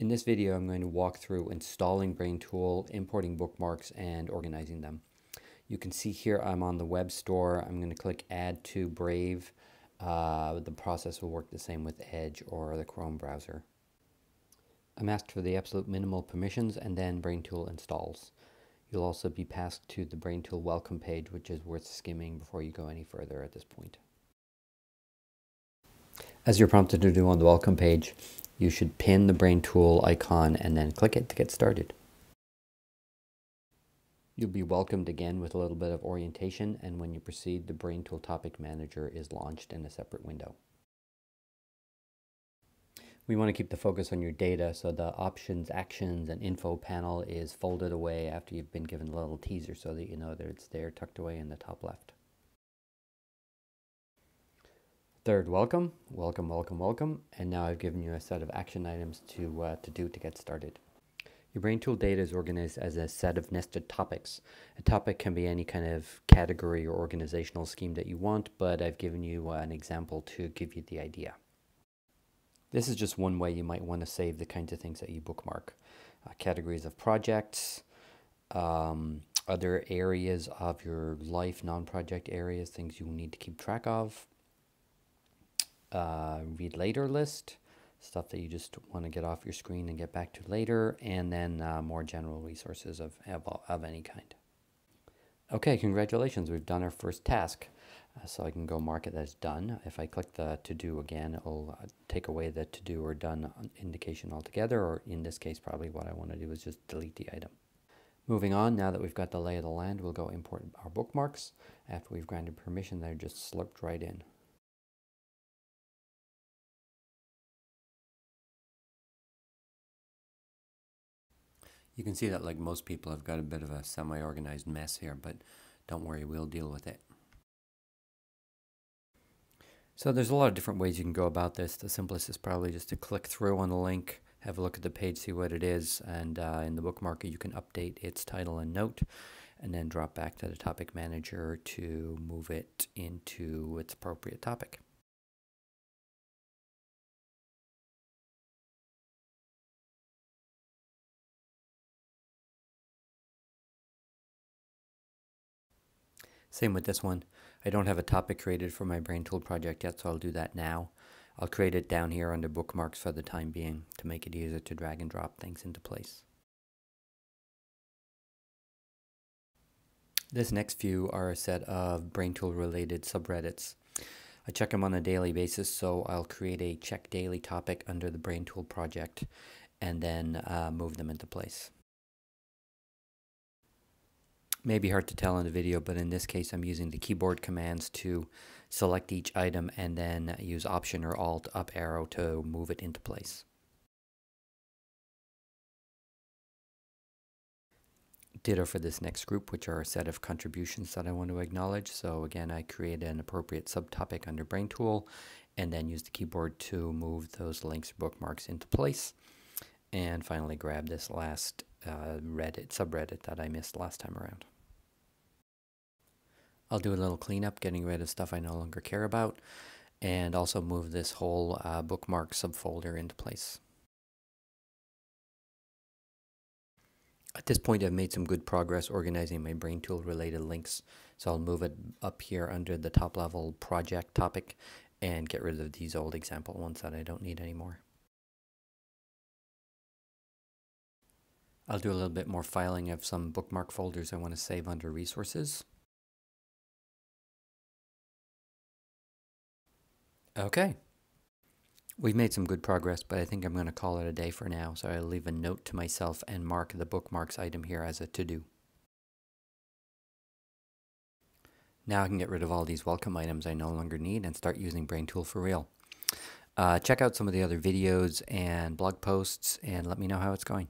In this video, I'm going to walk through installing BrainTool, importing bookmarks, and organizing them. You can see here I'm on the web store. I'm going to click Add to Brave. Uh, the process will work the same with Edge or the Chrome browser. I'm asked for the absolute minimal permissions and then BrainTool installs. You'll also be passed to the BrainTool welcome page, which is worth skimming before you go any further at this point. As you're prompted to do on the welcome page, you should pin the BrainTool icon and then click it to get started. You'll be welcomed again with a little bit of orientation and when you proceed the BrainTool Topic Manager is launched in a separate window. We want to keep the focus on your data so the options, actions, and info panel is folded away after you've been given a little teaser so that you know that it's there tucked away in the top left. Third, welcome, welcome, welcome, welcome. And now I've given you a set of action items to, uh, to do to get started. Your BrainTool data is organized as a set of nested topics. A topic can be any kind of category or organizational scheme that you want, but I've given you uh, an example to give you the idea. This is just one way you might want to save the kinds of things that you bookmark. Uh, categories of projects, um, other areas of your life, non-project areas, things you need to keep track of, uh, read later list, stuff that you just want to get off your screen and get back to later, and then uh, more general resources of, of, of, any kind. Okay, congratulations, we've done our first task. Uh, so I can go mark it as done. If I click the to do again, it'll uh, take away the to do or done indication altogether, or in this case, probably what I want to do is just delete the item. Moving on, now that we've got the lay of the land, we'll go import our bookmarks. After we've granted permission, they're just slipped right in. You can see that like most people I've got a bit of a semi-organized mess here, but don't worry, we'll deal with it. So there's a lot of different ways you can go about this. The simplest is probably just to click through on the link, have a look at the page, see what it is, and uh, in the bookmarker you can update its title and note, and then drop back to the topic manager to move it into its appropriate topic. Same with this one. I don't have a topic created for my BrainTool project yet, so I'll do that now. I'll create it down here under bookmarks for the time being to make it easier to drag and drop things into place. This next few are a set of BrainTool related subreddits. I check them on a daily basis, so I'll create a check daily topic under the BrainTool project and then uh, move them into place may be hard to tell in the video, but in this case I'm using the keyboard commands to select each item and then use Option or Alt up arrow to move it into place. Ditto for this next group, which are a set of contributions that I want to acknowledge. So again, I create an appropriate subtopic under BrainTool and then use the keyboard to move those links bookmarks into place. And finally grab this last uh, Reddit subreddit that I missed last time around. I'll do a little cleanup, getting rid of stuff I no longer care about, and also move this whole uh, bookmark subfolder into place. At this point, I've made some good progress organizing my BrainTool related links, so I'll move it up here under the top level project topic and get rid of these old example ones that I don't need anymore. I'll do a little bit more filing of some bookmark folders I want to save under resources. Okay. We've made some good progress, but I think I'm going to call it a day for now, so I'll leave a note to myself and mark the bookmarks item here as a to-do. Now I can get rid of all these welcome items I no longer need and start using BrainTool for real. Uh, check out some of the other videos and blog posts and let me know how it's going.